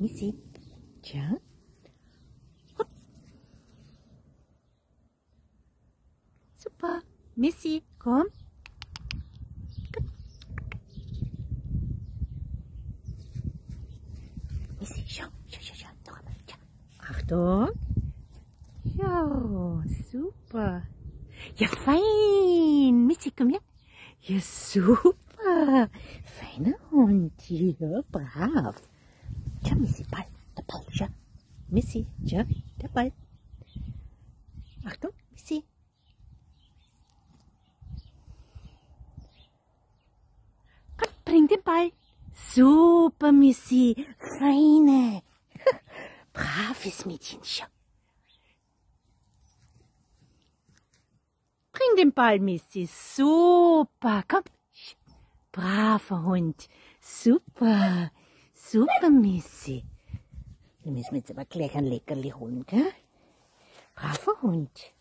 Missy. Tja. Hopp. Super. Missy, komm. Missy, schau, schau, schau, schau. Noch einmal. Tja. Achtung. Ja, super. Ja, fein. Missy, komm her. Ja, super. Feiner Hund. Ja, brav. Missy, Ball. Der Ball, schau. Missy, tja, der Ball. Achtung, Missy. Komm, bring den Ball. Super, Missy. Feine. Braves Mädchen, schau. Bring den Ball, Missy. Super. Komm. Braver Hund. Super. Super, Missy. Wir müssen jetzt aber gleich ein Leckerli holen, gell? Braver Hund.